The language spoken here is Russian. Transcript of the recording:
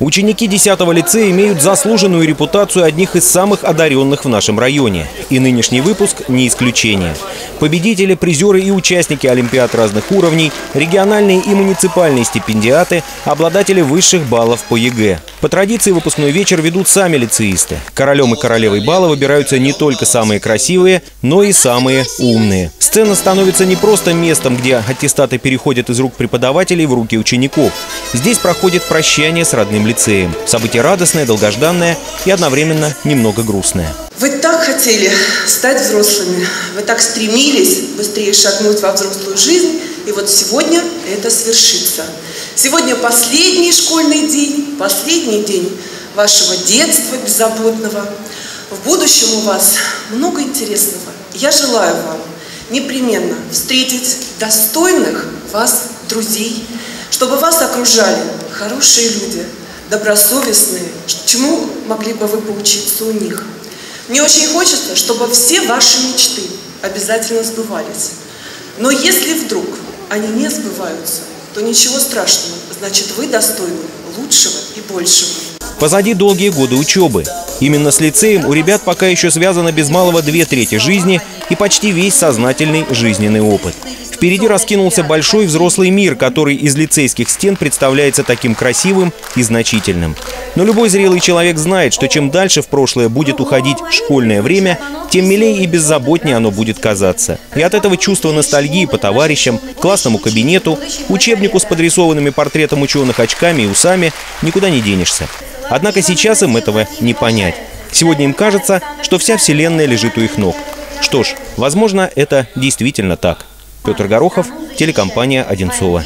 Ученики 10 лицея имеют заслуженную репутацию одних из самых одаренных в нашем районе. И нынешний выпуск не исключение. Победители, призеры и участники Олимпиад разных уровней, региональные и муниципальные стипендиаты, обладатели высших баллов по ЕГЭ. По традиции выпускной вечер ведут сами лицеисты. Королем и королевой бала выбираются не только самые красивые, но и самые умные. Сцена становится не просто местом, где аттестаты переходят из рук преподавателей в руки учеников. Здесь проходит прощание с родным лицеем. Событие радостное, долгожданное и одновременно немного грустное. Вы так хотели стать взрослыми, вы так стремились быстрее шагнуть во взрослую жизнь, и вот сегодня это свершится. Сегодня последний школьный день, последний день вашего детства беззаботного. В будущем у вас много интересного. Я желаю вам непременно встретить достойных вас друзей, чтобы вас окружали хорошие люди, добросовестные, чему могли бы вы поучиться у них. Мне очень хочется, чтобы все ваши мечты обязательно сбывались. Но если вдруг они не сбываются, то ничего страшного, значит вы достойны лучшего и большего. Позади долгие годы учебы. Именно с лицеем у ребят пока еще связано без малого две трети жизни и почти весь сознательный жизненный опыт. Впереди раскинулся большой взрослый мир, который из лицейских стен представляется таким красивым и значительным. Но любой зрелый человек знает, что чем дальше в прошлое будет уходить школьное время, тем милее и беззаботнее оно будет казаться. И от этого чувства ностальгии по товарищам, классному кабинету, учебнику с подрисованными портретом ученых очками и усами никуда не денешься. Однако сейчас им этого не понять. Сегодня им кажется, что вся Вселенная лежит у их ног. Что ж, возможно, это действительно так. Петр Горохов, телекомпания «Одинцова».